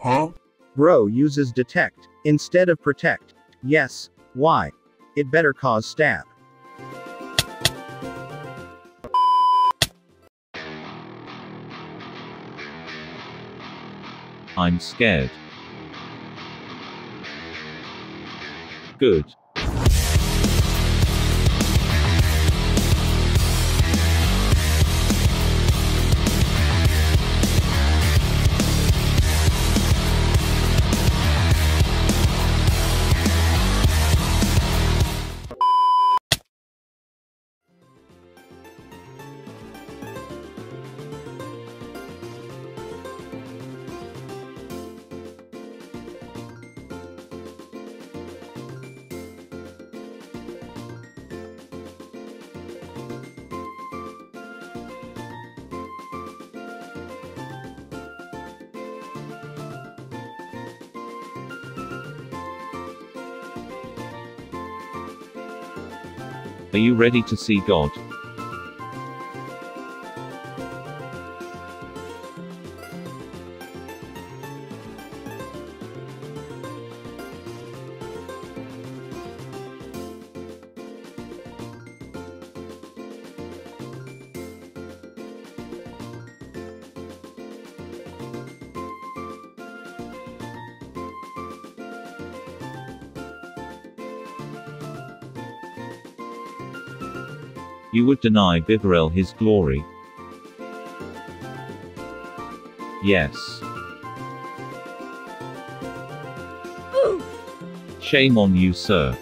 Huh? Bro uses detect instead of protect. Yes. Why? It better cause stab. I'm scared. Good. Are you ready to see God? You would deny Bibarel his glory. Yes. Shame on you, sir.